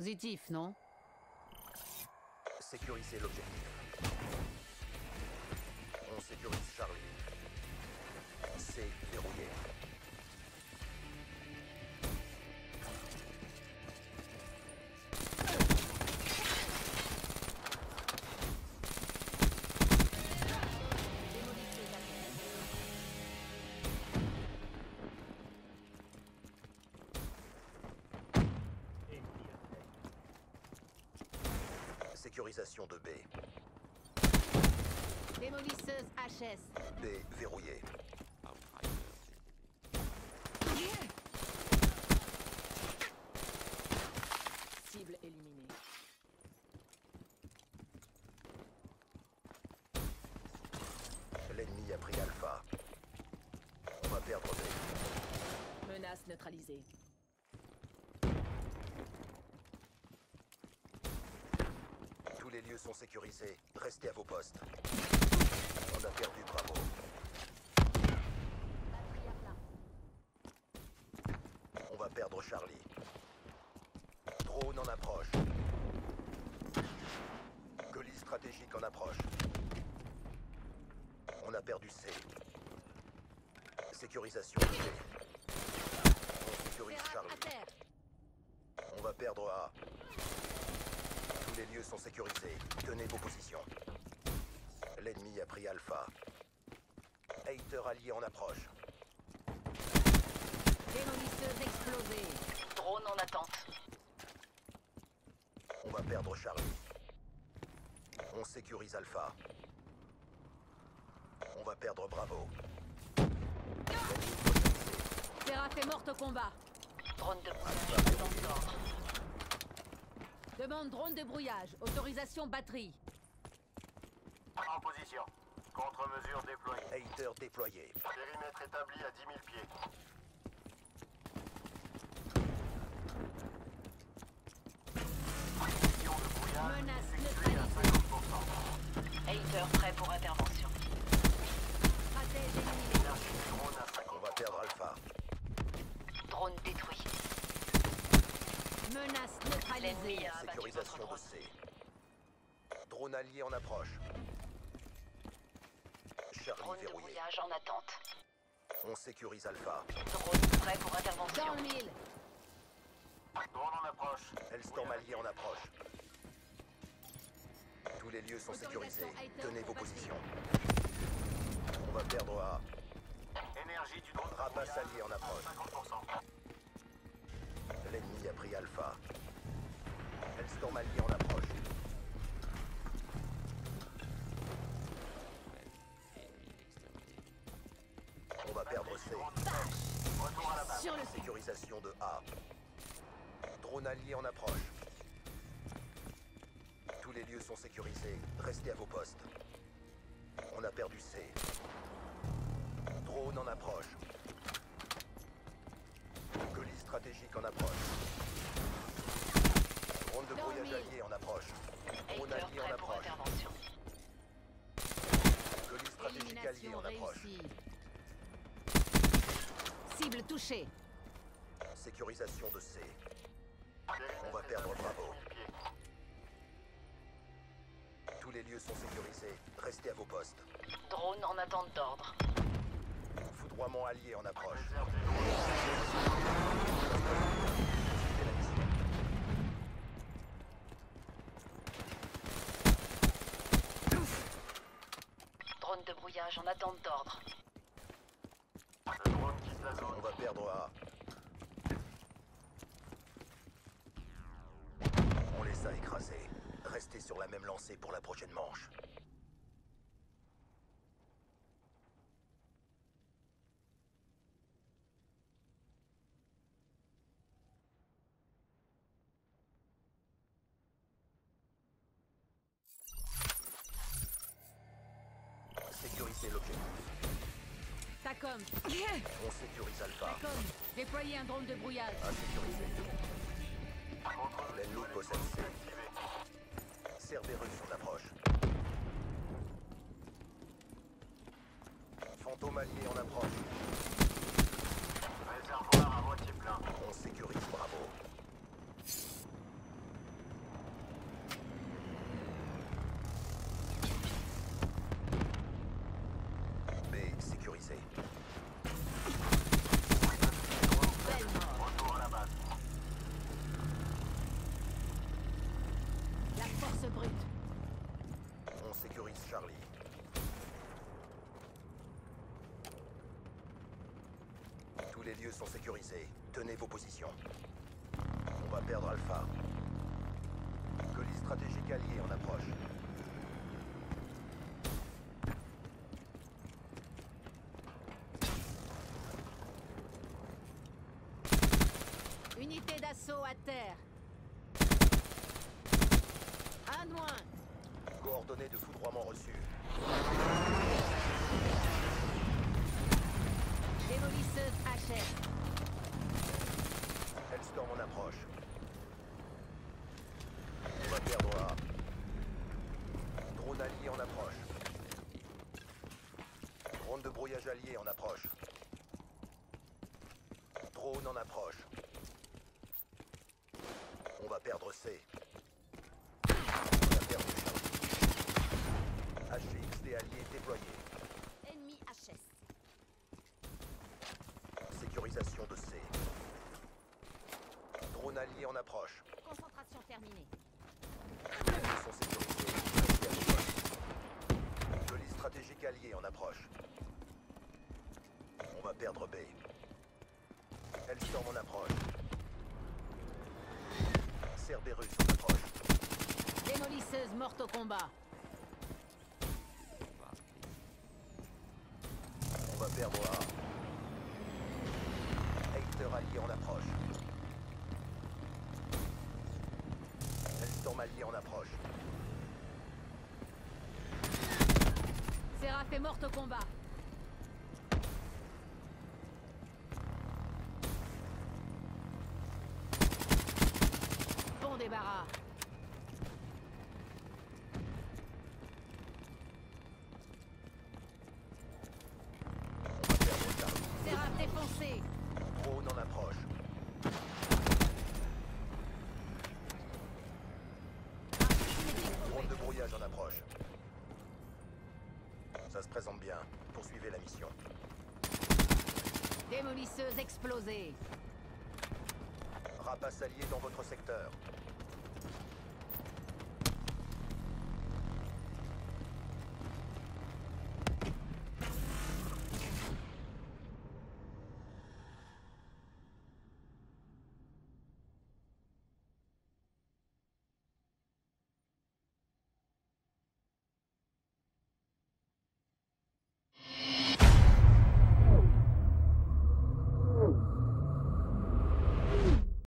Positif, non? Sécurisez l'objectif. Sécurisation de B. Démolisseuse HS. B verrouillé. Cible éliminée. L'ennemi a pris Alpha. On va perdre B. Menace neutralisée. Tous les lieux sont sécurisés. Restez à vos postes. On a perdu Bravo. On va perdre Charlie. Drone en approche. Colis stratégique en approche. On a perdu C. Sécurisation. On sécurise Charlie. On va perdre A. Les lieux sont sécurisés. Tenez vos positions. L'ennemi a pris Alpha. Hater allié en approche. Démolisseuse explosée. Drone en attente. On va perdre Charlie. On sécurise Alpha. On va perdre Bravo. Seraph est morte au combat. Drone de. Demande drone de brouillage. Autorisation batterie. En position. Contre-mesure déployée. Hater déployé. Périmètre établi à 10 000 pieds. Précision de brouillage Menace effectuée à neutralisée. 50%. Hater prêt pour intervention. Stratège éliminée. Énergie du drone à 50%. On va perdre Alpha. Drone détruit. Menace neutralisée. Sécurisation de drone. C. Drone allié en approche. Charlie Drone de verrouillé. brouillage en attente. On sécurise Alpha. Drone prêt pour intervention. Dans le mille. Drone en approche. Hellstorm allié en approche. Tous les lieux sont sécurisés. Tenez vos positions. On va perdre A. Énergie du drone Rapace allié en approche. à 50%. Alpha. Hellstorm allié en approche. On va perdre C. Retour à la base. Sur le Sécurisation de A. Drone allié en approche. Tous les lieux sont sécurisés. Restez à vos postes. On a perdu C. Drone en approche. Stratégique en approche. Drone de brouillage allié en approche. Drone Hater allié en approche. intervention. Colis stratégique allié en approche. Cible touchée. Sécurisation de C. On va perdre Bravo. 10 000 pieds. Tous les lieux sont sécurisés. Restez à vos postes. Drone en attente d'ordre. Allié en approche. Drone. De brouillage en attente d'ordre. On va perdre A. On les a écrasés. Restez sur la même lancée pour la prochaine manche. TACOM. On sécurise Alpha. TACOM. Déployez un drone de brouillage. Insécurisé. L'ennemi possède C. Cerberus en approche. Fantôme allié en approche. Réservoir à moitié plein. On sécurise Bravo. Charlie. Tous les lieux sont sécurisés. Tenez vos positions. On va perdre Alpha. Colis stratégique allié en approche. Unité d'assaut à terre. Un de moins. Coordonnées de foudroiement reçues. Démolisseuse HS. Hellstorm en approche. On va perdre A. Drone allié en approche. Drone de brouillage allié en approche. Drone en approche. On va perdre C. On va perdre Charlie. HXD allié déployé. Ennemi HS. Sécurisation de C. Drone allié en approche. Concentration terminée. Ils sont sécurisés. Colis stratégique allié en approche. Perdre B. Hellstorm en approche. Cerberus en approche. Démolisseuse morte au combat. On va perdre A. Hater allié en approche. Hellstorm allié en approche. Seraph est morte au combat. Bon débarras. On va perdre Charlie. Seraph défoncé. Drone en approche. Drone de brouillage en approche. Ça se présente bien. Poursuivez la mission. Démolisseuse explosée. Rapace allié dans votre secteur.